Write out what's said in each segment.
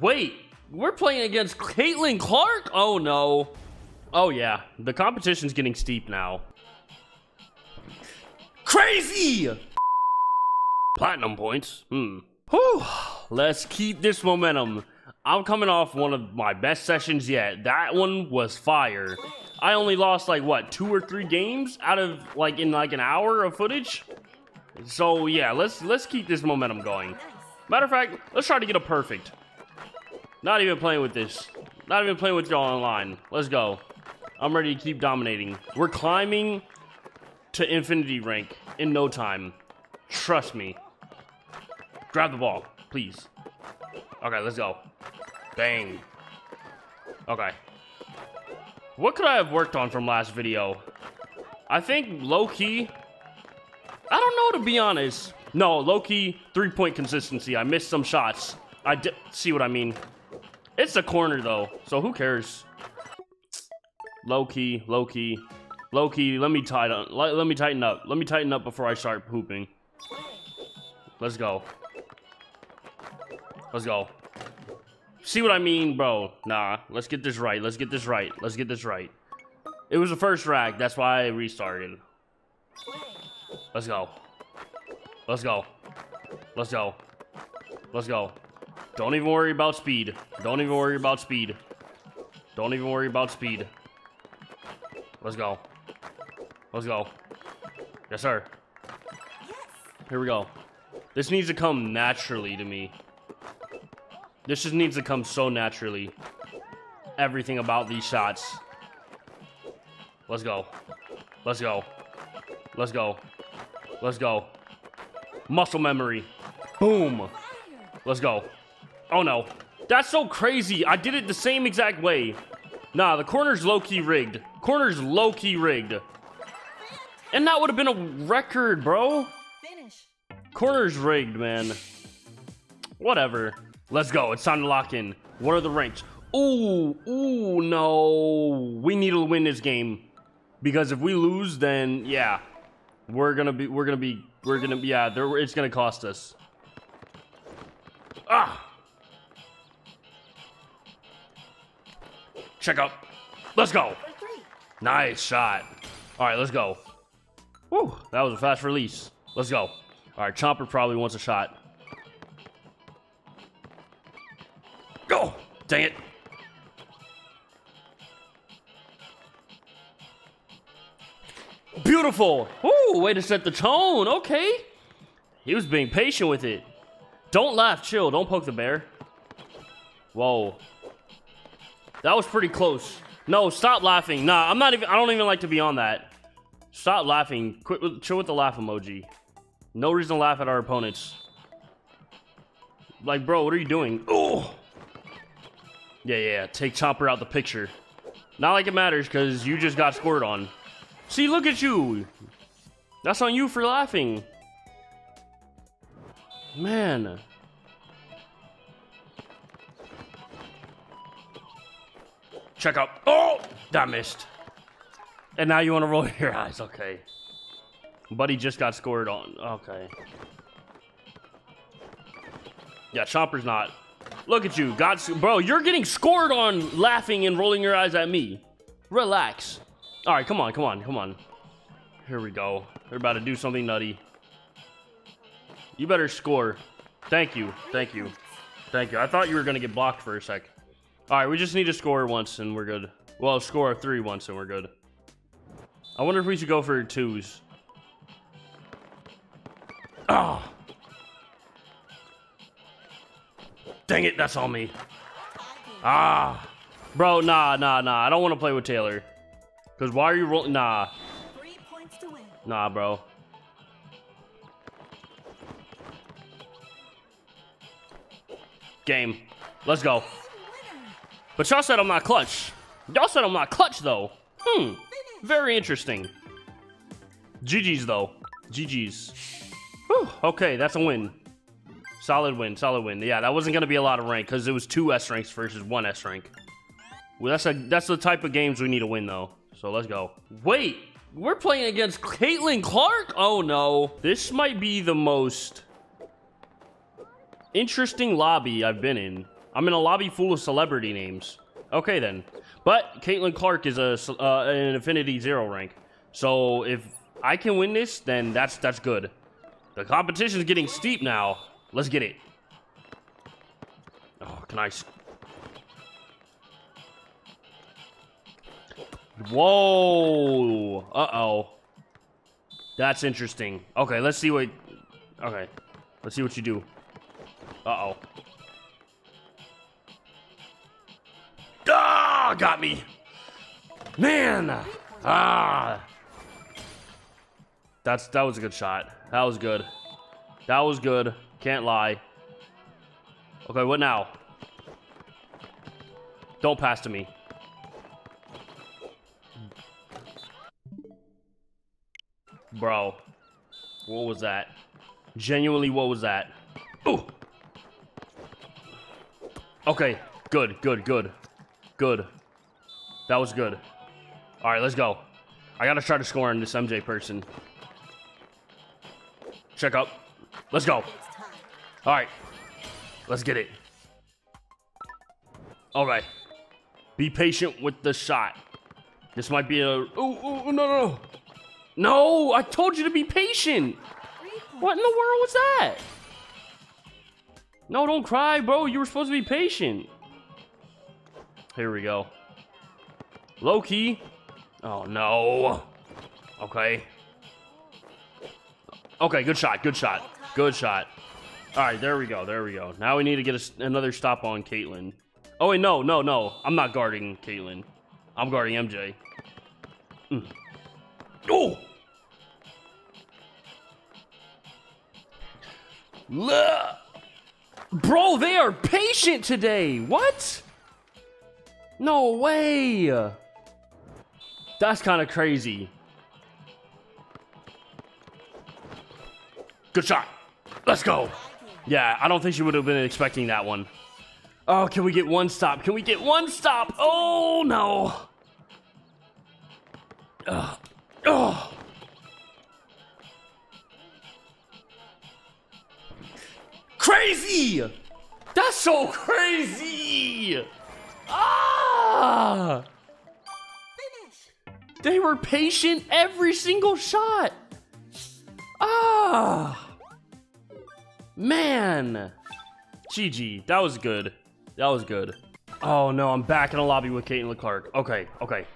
Wait, we're playing against Caitlin Clark? Oh no. Oh yeah, the competition's getting steep now. Crazy! Platinum points. Hmm. Whew. Let's keep this momentum. I'm coming off one of my best sessions yet. That one was fire. I only lost like what, two or three games out of like in like an hour of footage? So yeah, let's let's keep this momentum going. Matter of fact, let's try to get a perfect. Not even playing with this. Not even playing with y'all online. Let's go. I'm ready to keep dominating. We're climbing to infinity rank in no time. Trust me. Grab the ball, please. Okay, let's go. Bang. Okay. What could I have worked on from last video? I think low-key... I don't know, to be honest. No, low-key, three-point consistency. I missed some shots. I see what I mean. It's a corner, though, so who cares? Low-key, low-key, low-key. Let me tighten. Let, let me tighten up. Let me tighten up before I start pooping. Let's go. Let's go. See what I mean, bro? Nah, let's get this right. Let's get this right. Let's get this right. It was the first rack. That's why I restarted. Let's go. Let's go. Let's go. Let's go. Don't even worry about speed. Don't even worry about speed. Don't even worry about speed. Let's go. Let's go. Yes, sir. Here we go. This needs to come naturally to me. This just needs to come so naturally. Everything about these shots. Let's go. Let's go. Let's go. Let's go. Muscle memory. Boom. Let's go. Oh no. That's so crazy. I did it the same exact way. Nah, the corner's low-key rigged. Corner's low-key rigged. And that would have been a record, bro. Corner's rigged, man. Whatever. Let's go. It's time to lock in. What are the ranks? Ooh, ooh, no. We need to win this game. Because if we lose, then yeah. We're gonna be we're gonna be we're gonna be yeah, there it's gonna cost us. Ah! Check out. Let's go. Nice shot. Alright, let's go. Woo, that was a fast release. Let's go. Alright, Chomper probably wants a shot. Go! Dang it. Beautiful. Ooh, way to set the tone. Okay. He was being patient with it. Don't laugh. Chill. Don't poke the bear. Whoa. That was pretty close. No, stop laughing. Nah, I'm not even... I don't even like to be on that. Stop laughing. Quit with, chill with the laugh emoji. No reason to laugh at our opponents. Like, bro, what are you doing? Oh! Yeah, yeah, take Chomper out the picture. Not like it matters, because you just got scored on. See, look at you. That's on you for laughing. Man. Check out. Oh! That missed. And now you want to roll your eyes. Okay. Buddy just got scored on. Okay. Yeah, Chomper's not. Look at you. God, bro, you're getting scored on laughing and rolling your eyes at me. Relax. All right, come on, come on, come on. Here we go. We're about to do something nutty. You better score. Thank you. Thank you. Thank you. I thought you were going to get blocked for a sec. All right, we just need to score once and we're good. Well, score three once and we're good. I wonder if we should go for twos. Oh. Dang it, that's on me. Ah. Bro, nah, nah, nah. I don't want to play with Taylor. Because why are you rolling? Nah. Nah, bro. Game. Let's go. But y'all said I'm not clutch. Y'all said I'm not clutch, though. Hmm. Very interesting. GG's, though. GG's. Whew. Okay, that's a win. Solid win, solid win. Yeah, that wasn't going to be a lot of rank because it was two S ranks versus one S rank. Well, that's a that's the type of games we need to win, though. So let's go. Wait, we're playing against Caitlin Clark? Oh, no. This might be the most interesting lobby I've been in. I'm in a lobby full of celebrity names. Okay, then. But Caitlin Clark is a uh, an Infinity Zero rank. So if I can win this, then that's that's good. The competition's getting steep now. Let's get it. Oh, can I... Whoa! Uh-oh. That's interesting. Okay, let's see what... Okay. Let's see what you do. Uh-oh. Ah! Got me! Man! Ah! That's that was a good shot. That was good. That was good. Can't lie. Okay, what now? Don't pass to me. Bro. What was that? Genuinely, what was that? Ooh! Okay, good, good, good. Good. That was good. Alright, let's go. I gotta try to score on this MJ person. Check up. Let's go. Alright. Let's get it. Alright. Be patient with the shot. This might be a... Oh, oh, no, no. No, I told you to be patient. What in the world was that? No, don't cry, bro. You were supposed to be patient. Here we go. Low key. Oh, no. Okay. Okay, good shot, good shot. Good shot. All right, there we go, there we go. Now we need to get a, another stop on Caitlin. Oh, wait, no, no, no. I'm not guarding Caitlin. I'm guarding MJ. Mm. Oh! Bro, they are patient today. What? No way. That's kind of crazy. Good shot. Let's go. Yeah, I don't think she would have been expecting that one. Oh, can we get one stop? Can we get one stop? Oh, no. Ugh. Oh. Crazy! That's so crazy! Ah! They were patient every single shot. Ah! Man. GG. That was good. That was good. Oh, no. I'm back in a lobby with Caitlin Clark. Okay. Okay.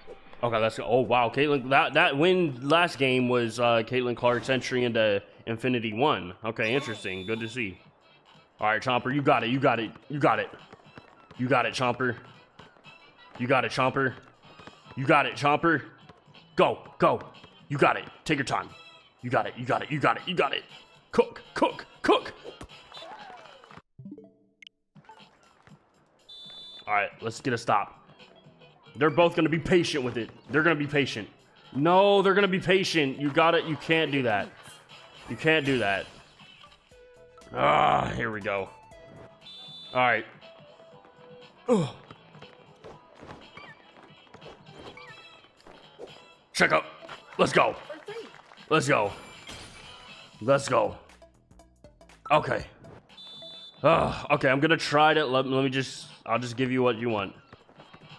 Okay, let's go. Oh, wow. Caitlin, that, that win last game was uh, Caitlin Clark's entry into Infinity 1. Okay, interesting. Good to see. All right, Chomper. You got it. You got it. You got it. You got it, Chomper. You got it, Chomper. You got it, Chomper. Go. Go. You got it. Take your time. You got it. You got it. You got it. You got it. Cook. Cook. Cook. All right, let's get a stop. They're both going to be patient with it. They're going to be patient. No, they're going to be patient. You got it. You can't do that. You can't do that. Ah, here we go. All right. Ugh. Check up. Let's go. Let's go. Let's go. Okay. Uh, okay, I'm gonna try to let, let me just I'll just give you what you want.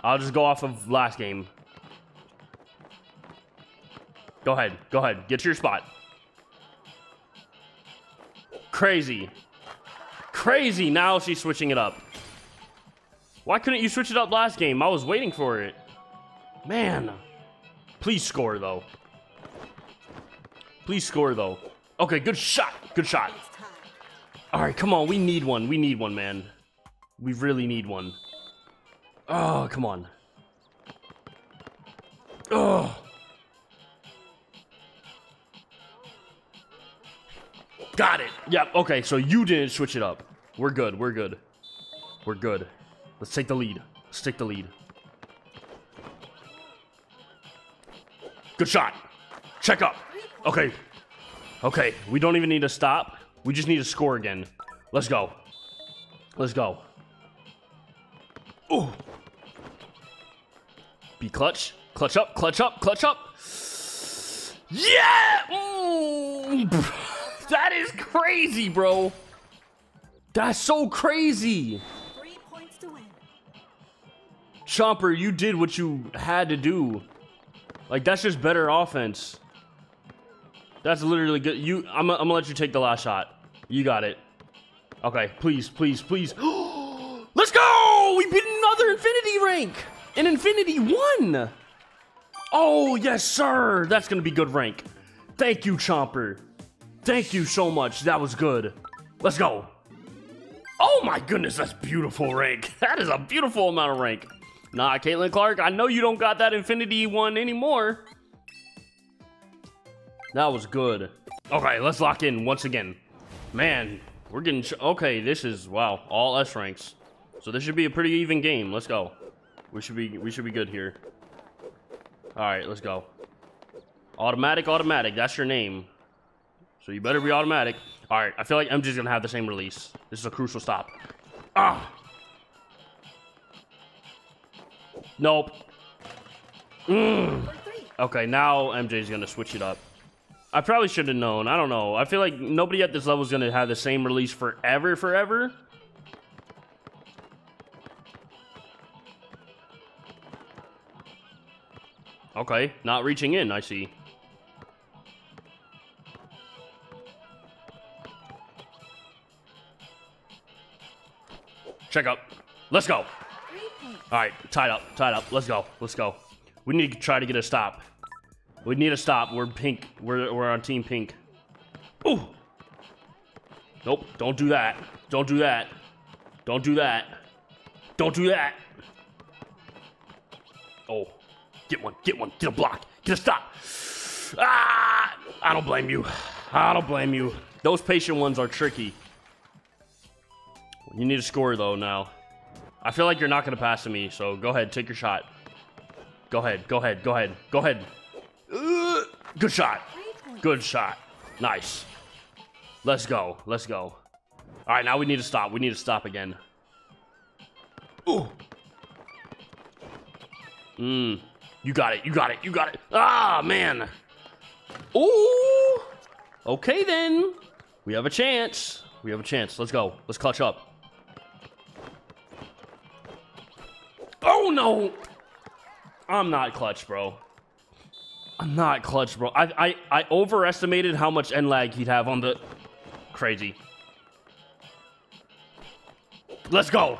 I'll just go off of last game. Go ahead. Go ahead. Get to your spot. Crazy. Crazy. Now she's switching it up. Why couldn't you switch it up last game? I was waiting for it. Man. Please score, though. Please score, though. Okay, good shot. Good shot. All right, come on. We need one. We need one, man. We really need one. Oh, come on. Oh. Got it. Yep. Okay, so you didn't switch it up. We're good. We're good. We're good. Let's take the lead. Let's take the lead. Good shot. Check up. Okay. Okay, we don't even need to stop. We just need to score again. Let's go. Let's go. Ooh. Be clutch. Clutch up, clutch up, clutch up. Yeah! Mm. That is crazy, bro. That's so crazy. Chomper, you did what you had to do. Like, that's just better offense. That's literally good. You, I'm, I'm gonna let you take the last shot. You got it. Okay, please, please, please. Let's go! We beat another Infinity rank! An Infinity 1! Oh, yes, sir! That's gonna be good rank. Thank you, Chomper. Thank you so much. That was good. Let's go. Oh my goodness, that's beautiful rank. That is a beautiful amount of rank. Nah, Caitlin Clark, I know you don't got that Infinity one anymore. That was good. Okay, let's lock in once again. Man, we're getting... okay, this is... Wow, all S ranks. So this should be a pretty even game. Let's go. We should be we should be good here. All right, let's go. Automatic, automatic. That's your name. So you better be automatic. All right, I feel like MJ's gonna have the same release. This is a crucial stop. Ah. Nope. Mm. Okay, now MJ's gonna switch it up. I probably should have known. I don't know. I feel like nobody at this level is gonna have the same release forever, forever. Okay, not reaching in, I see. Check up. Let's go. All right, tied up, tied up. Let's go, let's go. We need to try to get a stop. We need a stop. We're pink. We're, we're on team pink. Ooh. Nope, don't do that. Don't do that. Don't do that. Don't do that. Oh. Get one, get one, get a block, get a stop. Ah! I don't blame you. I don't blame you. Those patient ones are tricky. You need to score, though, now. I feel like you're not going to pass to me, so go ahead, take your shot. Go ahead, go ahead, go ahead, go ahead. Good shot. Good shot. Nice. Let's go, let's go. All right, now we need to stop. We need to stop again. Ooh. Mmm. You got it. You got it. You got it. Ah, man. Ooh. Okay, then. We have a chance. We have a chance. Let's go. Let's clutch up. Oh, no. I'm not clutch, bro. I'm not clutch, bro. I, I, I overestimated how much end lag he'd have on the... Crazy. Let's go.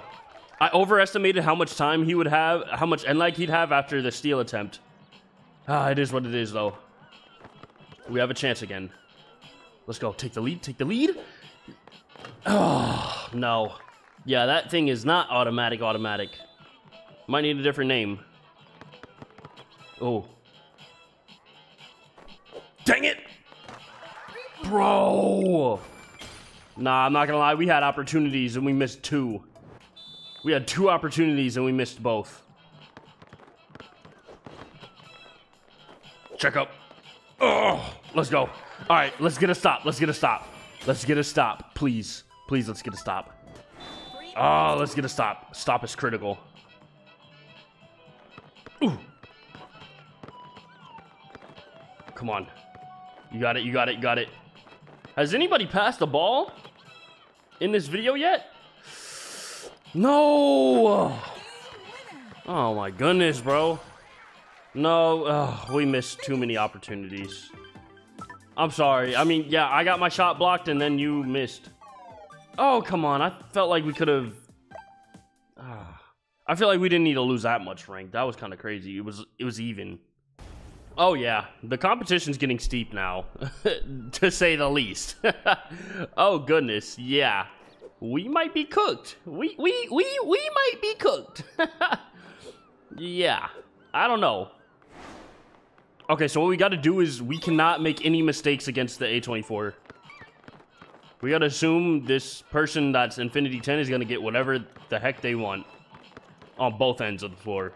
I overestimated how much time he would have, how much end lag he'd have after the steal attempt. Ah, it is what it is, though. We have a chance again. Let's go. Take the lead. Take the lead. Oh, no. Yeah, that thing is not automatic automatic. Might need a different name. Oh. Dang it! Bro! Nah, I'm not gonna lie. We had opportunities and we missed two. We had two opportunities and we missed both. Check up. Oh, let's go. All right, let's get a stop. Let's get a stop. Let's get a stop. Please. Please, let's get a stop. Oh, let's get a stop. Stop is critical. Ooh. Come on. You got it, you got it, you got it. Has anybody passed the ball in this video yet? No! Oh my goodness, bro. No, oh, we missed too many opportunities. I'm sorry. I mean, yeah, I got my shot blocked and then you missed. Oh, come on. I felt like we could have... I feel like we didn't need to lose that much rank. That was kind of crazy. It was it was even. Oh yeah, the competition's getting steep now, to say the least. oh goodness, yeah we might be cooked. We we we we might be cooked. yeah. I don't know. Okay, so what we got to do is we cannot make any mistakes against the A24. We got to assume this person that's Infinity 10 is going to get whatever the heck they want on both ends of the floor.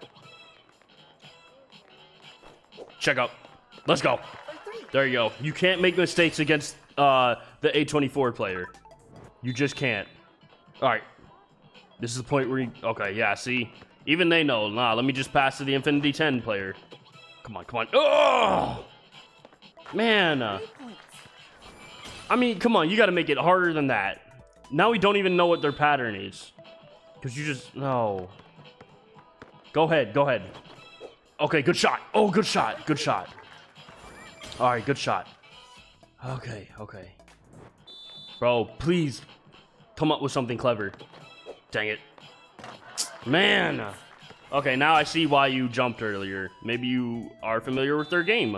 Check out. Let's go. There you go. You can't make mistakes against uh, the A24 player. You just can't. All right. This is the point where you... Okay, yeah, see? Even they know. Nah, let me just pass to the Infinity 10 player. Come on, come on. Oh! Man. Uh, I mean, come on. You got to make it harder than that. Now we don't even know what their pattern is. Because you just... No. Go ahead. Go ahead. Okay, good shot. Oh, good shot. Good shot. All right, good shot. Okay, okay. Bro, please come up with something clever. Dang it. Man. Okay, now I see why you jumped earlier. Maybe you are familiar with their game.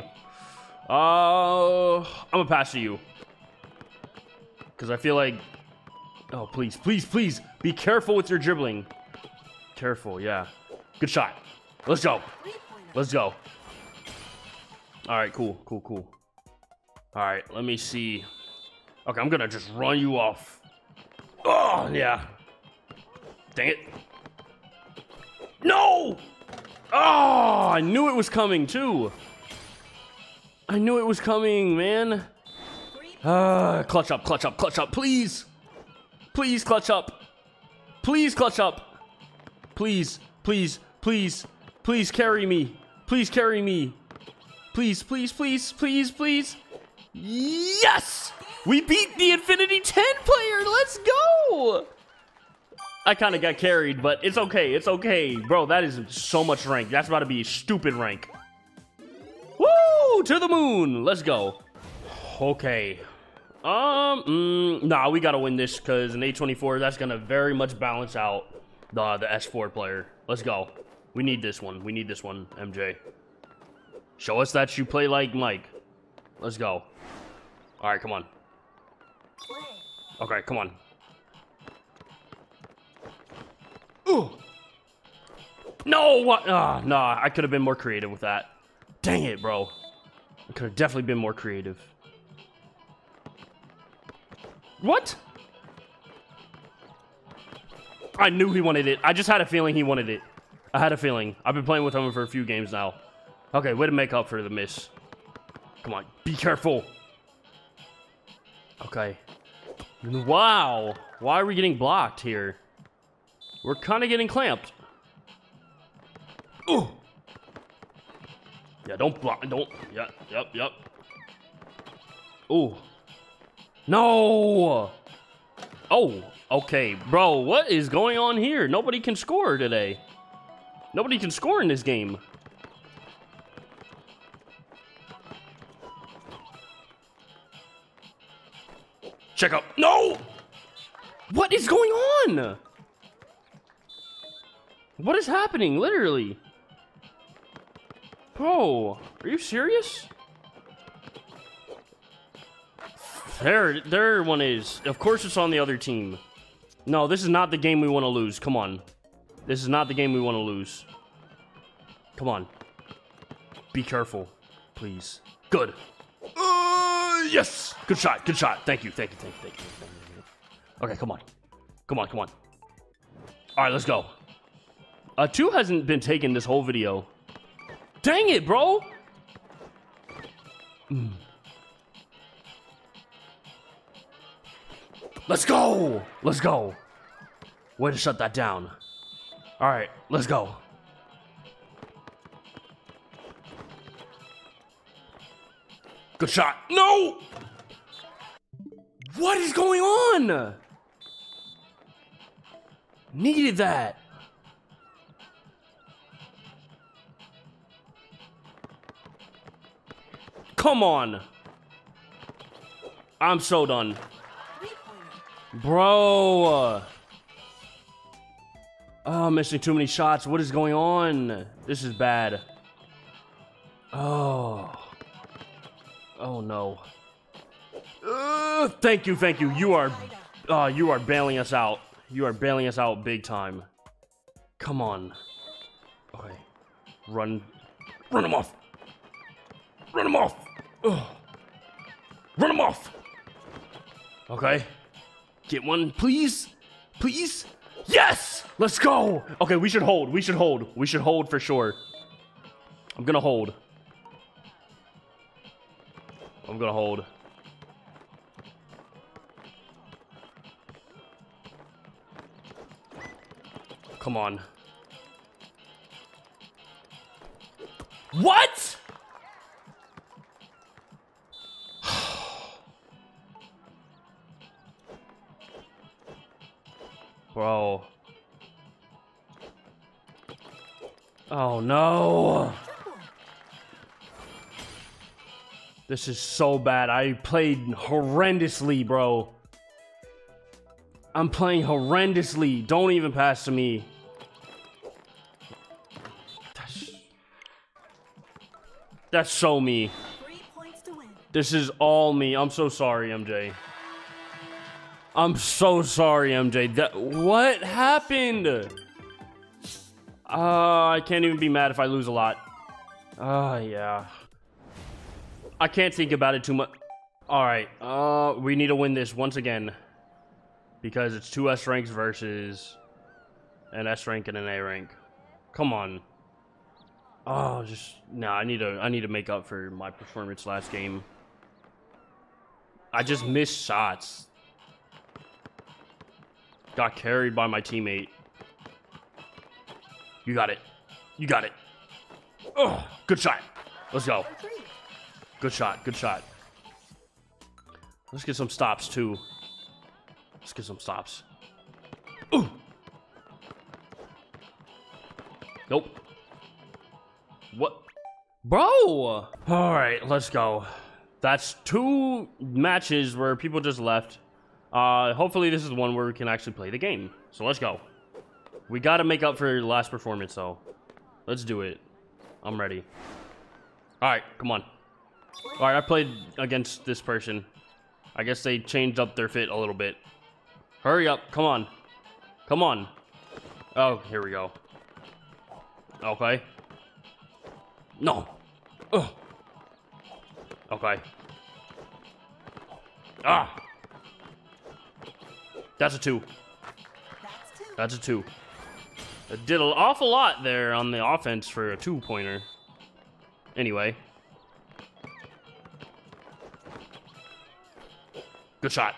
Uh, I'm gonna pass to you. Because I feel like... Oh, please, please, please. Be careful with your dribbling. Careful, yeah. Good shot. Let's go. Let's go. All right, cool, cool, cool. All right, let me see. Okay, I'm gonna just run you off. Oh, yeah. Dang it. No! Oh, I knew it was coming too. I knew it was coming, man. Uh, clutch up, clutch up, clutch up, please. Please clutch up. Please clutch up. Please, please, please, please carry me. Please carry me. Please, please, please, please, please. Yes! We beat the Infinity 10 player. Let's go! I kind of got carried, but it's okay. It's okay. Bro, that is so much rank. That's about to be stupid rank. Woo! To the moon. Let's go. Okay. Um, mm, nah, we gotta win this because in A24, that's gonna very much balance out the, the S4 player. Let's go. We need this one. We need this one, MJ. Show us that you play like Mike. Let's go. All right, come on. Okay, come on. Ooh. No, what? Ah, nah, I could have been more creative with that. Dang it, bro. I could have definitely been more creative. What? I knew he wanted it. I just had a feeling he wanted it. I had a feeling. I've been playing with him for a few games now. Okay, way to make up for the miss. Come on, be careful. Okay. Wow. Why are we getting blocked here? We're kind of getting clamped. Ooh. Yeah, don't block. Don't. Yep, yep, yep. Ooh. No. Oh, okay. Bro, what is going on here? Nobody can score today. Nobody can score in this game. Check up. No! What is going on? What is happening, literally? Bro, are you serious? There, there one is. Of course it's on the other team. No, this is not the game we want to lose. Come on. This is not the game we want to lose. Come on. Be careful, please. Good. Uh, yes! Good shot, good shot. Thank you, thank you, thank you, thank you. Thank you. Okay, come on. Come on, come on. All right, let's go. Uh, two hasn't been taken this whole video. Dang it, bro! Mm. Let's go! Let's go. Way to shut that down. All right, let's go. Good shot. No! What is going on? Needed that. Come on. I'm so done. Bro. Oh, I'm missing too many shots. What is going on? This is bad. Oh. Oh, no. Uh, thank you, thank you. You are... Uh, you are bailing us out. You are bailing us out big time. Come on. Okay. Run. Run him off. Run him off. Ugh. Run him off. Okay. Get one, please. Please. Yes! Let's go! Okay, we should hold. We should hold. We should hold for sure. I'm gonna hold. I'm gonna hold. Come on. What? Bro. Oh no. This is so bad. I played horrendously, bro. I'm playing horrendously. Don't even pass to me. That's, that's so me. This is all me. I'm so sorry, MJ. I'm so sorry, MJ. That, what happened? Uh, I can't even be mad if I lose a lot. Ah, uh, yeah. I can't think about it too much. All right. Uh, we need to win this once again. Because it's two S ranks versus an S rank and an A rank. Come on. Oh, just no. Nah, I need to. I need to make up for my performance last game. I just missed shots. Got carried by my teammate. You got it. You got it. Oh, good shot. Let's go. Good shot. Good shot. Let's get some stops too. Let's get some stops. Ooh. Nope. What? Bro! Alright, let's go. That's two matches where people just left. Uh, hopefully this is the one where we can actually play the game. So let's go. We gotta make up for last performance, though. Let's do it. I'm ready. Alright, come on. Alright, I played against this person. I guess they changed up their fit a little bit. Hurry up. Come on. Come on. Oh, here we go. Okay. No. Ugh. Okay. Ah! That's a two. That's a two. It did an awful lot there on the offense for a two-pointer. Anyway. Good shot.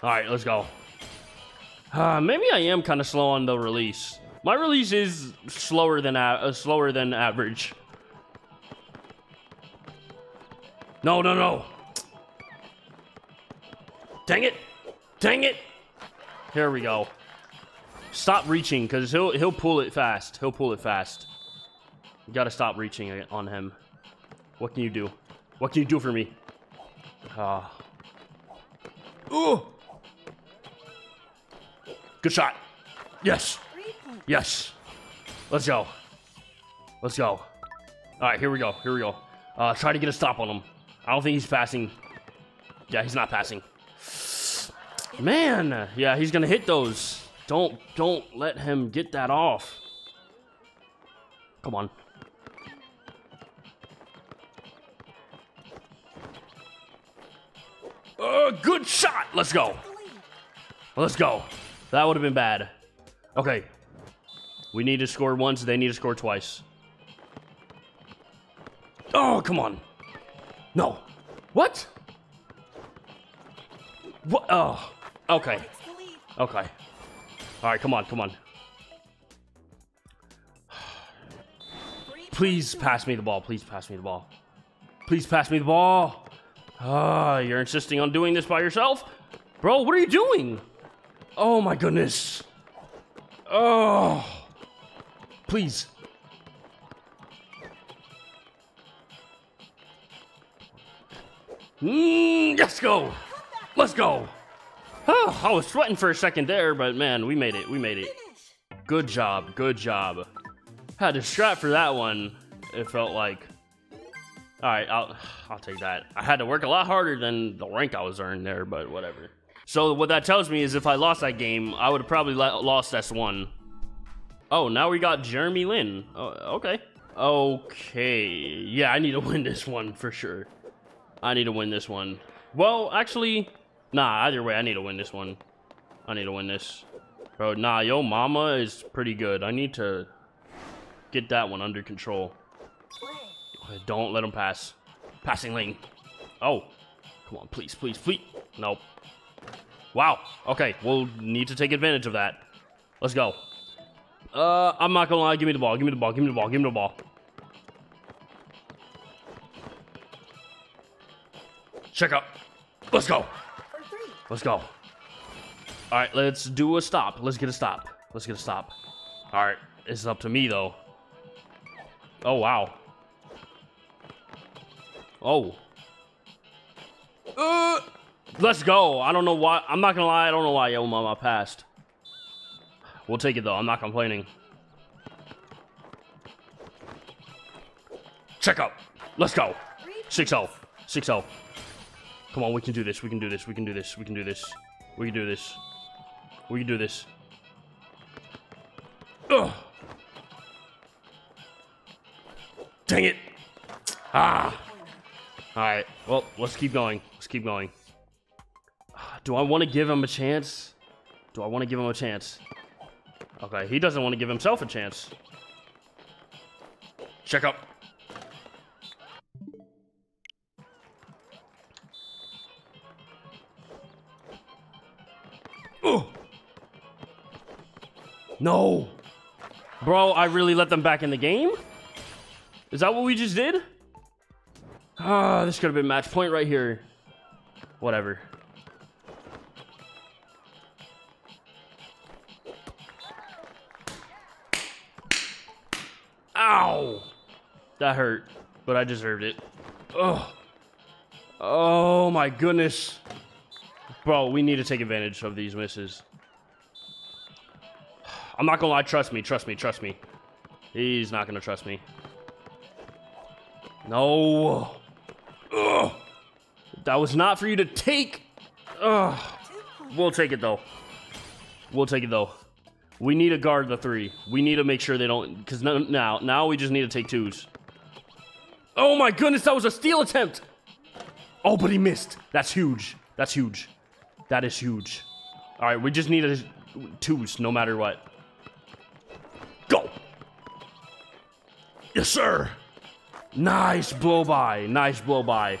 All right, let's go. Uh, maybe I am kind of slow on the release. My release is slower than uh, slower than average. No, no, no. Dang it. Dang it. Here we go. Stop reaching, because he'll he'll pull it fast. He'll pull it fast. You gotta stop reaching on him. What can you do? What can you do for me? Ah. Ooh. Good shot. Yes. Yes. Let's go. Let's go. All right, here we go. Here we go. Uh, try to get a stop on him. I don't think he's passing. Yeah, he's not passing. Man, yeah, he's gonna hit those. Don't, don't let him get that off. Come on. Uh, good shot. Let's go. Let's go. That would have been bad. Okay. We need to score once, they need to score twice. Oh, come on. No. What? What? Oh. Okay. Okay. All right, come on, come on. Please pass me the ball. Please pass me the ball. Please pass me the ball. Ah, you're insisting on doing this by yourself? Bro, what are you doing? Oh my goodness. Oh. Please. Mm, let's go. Let's go. Oh, I was sweating for a second there, but man, we made it. We made it. Good job. Good job. Had to strap for that one. It felt like. All right, I'll I'll take that. I had to work a lot harder than the rank I was earning there, but whatever. So what that tells me is if I lost that game, I would have probably lost S1. Oh, now we got Jeremy Lin. Oh, okay. Okay. Yeah, I need to win this one for sure. I need to win this one. Well, actually, nah, either way, I need to win this one. I need to win this. Bro, nah, yo mama is pretty good. I need to get that one under control. Don't let him pass. Passing lane. Oh. Come on, please, please, please. Nope. Wow. Okay, we'll need to take advantage of that. Let's go. Uh, I'm not gonna lie. Give me the ball. Give me the ball. Give me the ball. Give me the ball. Check up. Let's go. Let's go. All right, let's do a stop. Let's get a stop. Let's get a stop. Alright, it's up to me, though. Oh, wow. Oh. Uh, let's go. I don't know why. I'm not gonna lie. I don't know why Yo Mama passed. We'll take it, though. I'm not complaining. Check out. Let's go. 6-0. 6-0. Come on, we can do this. We can do this. We can do this. We can do this. We can do this. We can do this. Ugh. Dang it. Ah. Alright. Well, let's keep going. Let's keep going. Do I want to give him a chance? Do I want to give him a chance? Okay, he doesn't want to give himself a chance. Check up. No. Bro, I really let them back in the game? Is that what we just did? Ah, this could have been match point right here. Whatever. Ow! That hurt, but I deserved it. Oh. Oh my goodness. Bro, we need to take advantage of these misses. I'm not gonna lie, trust me, trust me, trust me. He's not gonna trust me. No. Ugh. That was not for you to take. Ugh. We'll take it though. We'll take it though. We need to guard the three. We need to make sure they don't, because now, now we just need to take twos. Oh my goodness, that was a steal attempt. Oh, but he missed. That's huge. That's huge. That is huge. All right, we just need a twos no matter what. Yes, sir. Nice blow by. Nice blow by.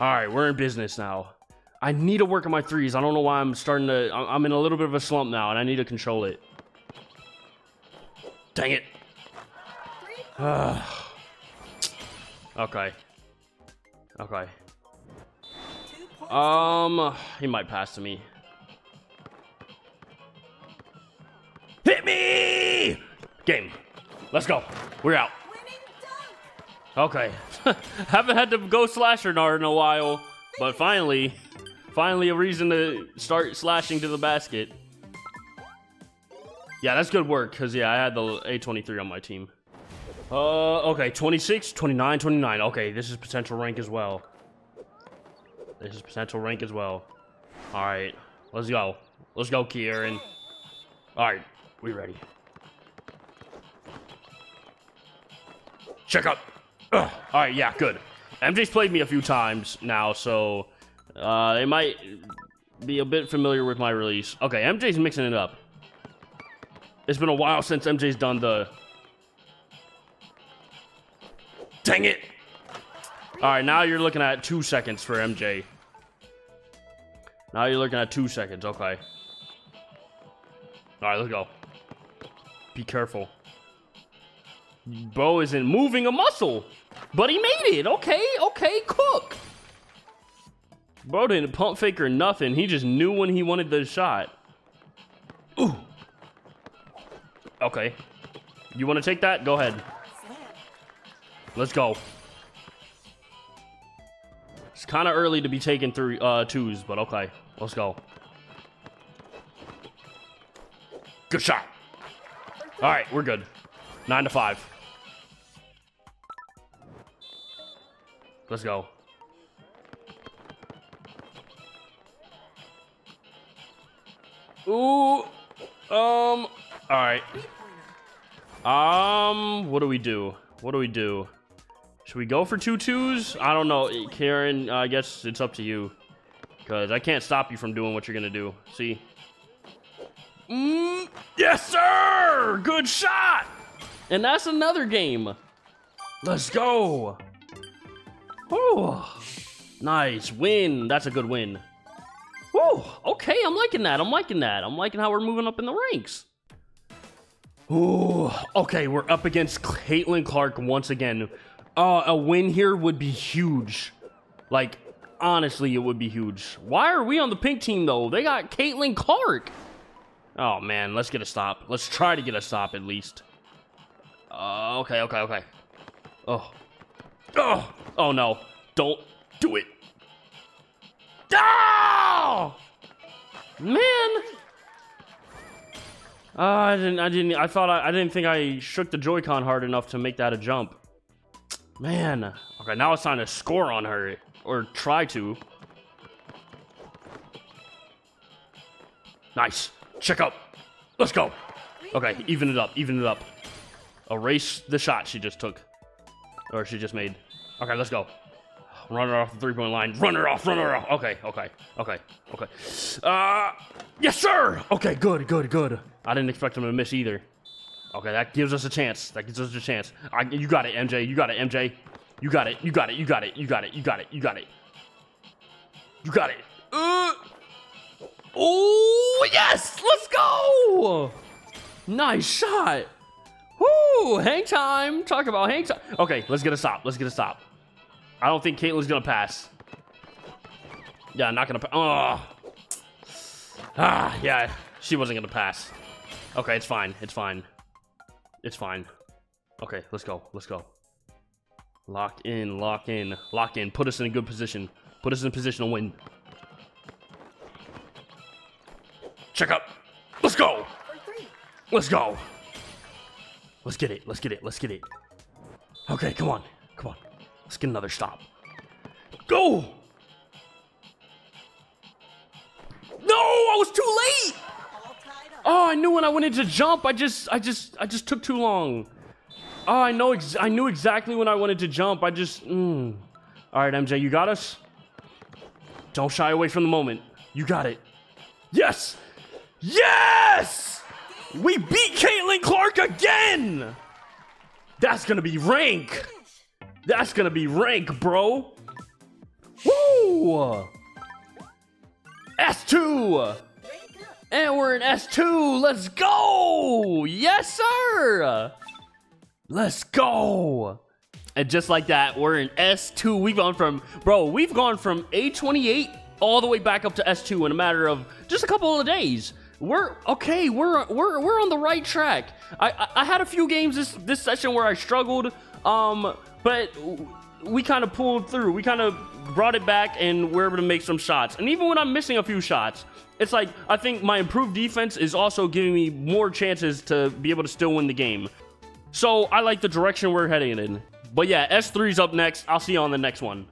All right, we're in business now. I need to work on my threes. I don't know why I'm starting to. I'm in a little bit of a slump now, and I need to control it. Dang it. okay. Okay. Um, he might pass to me. Hit me! Game. Let's go. We're out. Okay. Haven't had to go slasher nard in a while, but finally, finally a reason to start slashing to the basket. Yeah, that's good work, because, yeah, I had the A23 on my team. Uh, okay, 26, 29, 29. Okay, this is potential rank as well. This is potential rank as well. All right, let's go. Let's go, Kieran. All right, we ready. Check up. All right, yeah, good. MJ's played me a few times now, so uh, they might be a bit familiar with my release. Okay, MJ's mixing it up. It's been a while since MJ's done the... Dang it! All right, now you're looking at two seconds for MJ. Now you're looking at two seconds, okay. All right, let's go. Be careful. Bo isn't moving a muscle. But he made it. Okay, okay, cook. Bro didn't pump fake or nothing. He just knew when he wanted the shot. Ooh. Okay. You want to take that? Go ahead. Let's go. It's kind of early to be taking three uh, twos, but okay. Let's go. Good shot. All right, we're good. Nine to five. Let's go. Ooh. Um. All right. Um. What do we do? What do we do? Should we go for two twos? I don't know. Karen, I guess it's up to you. Because I can't stop you from doing what you're going to do. See? Mm, yes, sir! Good shot! And that's another game. Let's go. Oh, nice win. That's a good win. Oh, okay. I'm liking that. I'm liking that. I'm liking how we're moving up in the ranks. Oh, okay. We're up against Caitlin Clark once again. Uh, a win here would be huge. Like, honestly, it would be huge. Why are we on the pink team, though? They got Caitlin Clark. Oh, man. Let's get a stop. Let's try to get a stop at least. Uh, okay, okay, okay. Oh. Oh! Oh, no. Don't do it. Oh! Man! Uh, I didn't, I didn't, I thought I, I didn't think I shook the Joy-Con hard enough to make that a jump. Man. Okay, now it's time to score on her. Or try to. Nice. Check up. Let's go. Okay, even it up, even it up. Erase the shot she just took. Or she just made. Okay, let's go. Run her off the three-point line. Run her off, run her off. Okay, okay, okay, okay. Uh, yes, sir! Okay, good, good, good. I didn't expect him to miss either. Okay, that gives us a chance. That gives us a chance. I, you got it, MJ. You got it, MJ. You got it. You got it. You got it. You got it. You got it. You got it. You got it. Uh, oh, yes! Let's go! Nice shot. Woo! Hang time. Talk about hang time. Okay, let's get a stop. Let's get a stop. I don't think Caitlin's gonna pass. Yeah, not gonna pass. Oh. Ah, yeah. She wasn't gonna pass. Okay, it's fine. It's fine. It's fine. Okay, let's go. Let's go. Lock in, lock in, lock in. Put us in a good position. Put us in a position to win. Check up. Let's go. Let's go. Let's get it. Let's get it. Let's get it. Okay, come on. Come on. Let's get another stop. Go! No, I was too late. Oh, I knew when I went into jump. I just, I just, I just took too long. Oh, I know. I knew exactly when I wanted to jump. I just. Mm. All right, MJ, you got us. Don't shy away from the moment. You got it. Yes. Yes. We beat Caitlin Clark again. That's gonna be rank. That's gonna be rank, bro. Woo! S2! And we're in S2! Let's go! Yes, sir! Let's go! And just like that, we're in S2. We've gone from, bro, we've gone from A28 all the way back up to S2 in a matter of just a couple of days. We're okay. We're we're we're on the right track. I I, I had a few games this this session where I struggled. Um, but we kind of pulled through. We kind of brought it back and we're able to make some shots. And even when I'm missing a few shots, it's like I think my improved defense is also giving me more chances to be able to still win the game. So I like the direction we're heading in. But yeah, S3's up next. I'll see you on the next one.